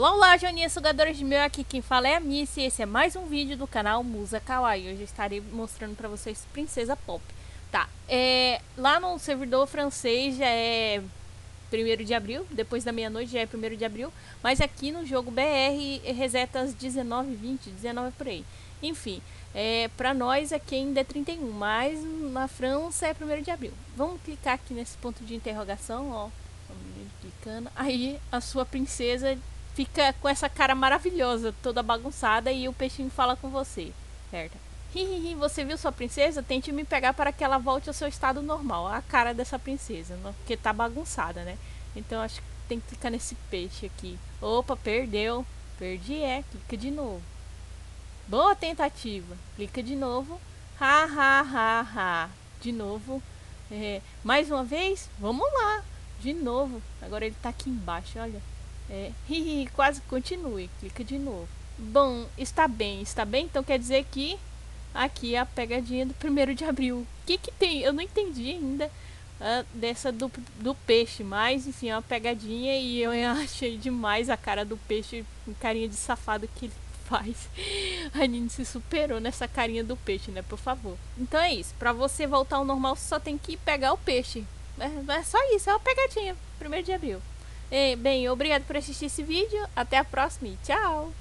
Olá, olá, Joaninha, sugadores de meu, aqui quem fala é a Missy e esse é mais um vídeo do canal Musa Kawaii. Hoje estarei mostrando pra vocês Princesa Pop. Tá, é, lá no servidor francês já é 1 de abril, depois da meia-noite já é 1 de abril, mas aqui no jogo BR reseta às 19h20, 19 por aí. Enfim, é, pra nós aqui ainda é 31, mas na França é 1 de abril. Vamos clicar aqui nesse ponto de interrogação, ó. Clicando. Aí a sua princesa fica com essa cara maravilhosa, toda bagunçada, e o peixinho fala com você, certo? Hihihi, você viu sua princesa? Tente me pegar para que ela volte ao seu estado normal. A cara dessa princesa, porque tá bagunçada, né? Então acho que tem que clicar nesse peixe aqui. Opa, perdeu. Perdi, é. Clica de novo. Boa tentativa. Clica de novo. Ha, ha, ha, ha. De novo. É, mais uma vez. Vamos lá. De novo. Agora ele tá aqui embaixo, olha. É, hihi, quase continue. Clica de novo. Bom, está bem, está bem? Então quer dizer que aqui é a pegadinha do primeiro de abril. O que que tem? Eu não entendi ainda uh, dessa do, do peixe, mas enfim, é uma pegadinha e eu achei demais a cara do peixe, carinha de safado que ele faz. A Nini se superou nessa carinha do peixe, né? Por favor. Então é isso. Pra você voltar ao normal, você só tem que pegar o peixe. É, é só isso, é uma pegadinha. Primeiro de abril. Bem, obrigado por assistir esse vídeo. Até a próxima e tchau!